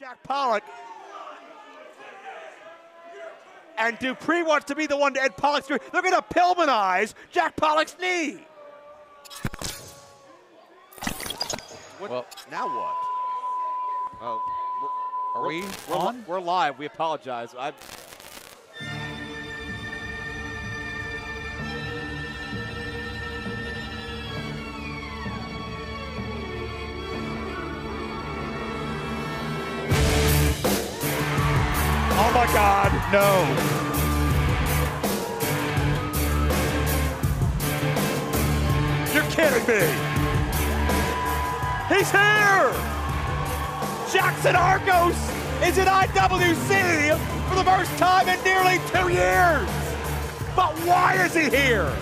Jack Pollock. And Dupree wants to be the one to end Pollock's career. They're going to Pillmanize Jack Pollock's knee. What, Well- now what? Oh, Are we we're, li- on? we're live. We apologize. I, Oh my God, no. You're kidding me. He's here. JaXon Argos is in IWC for the first time in nearly two years. But why is he here?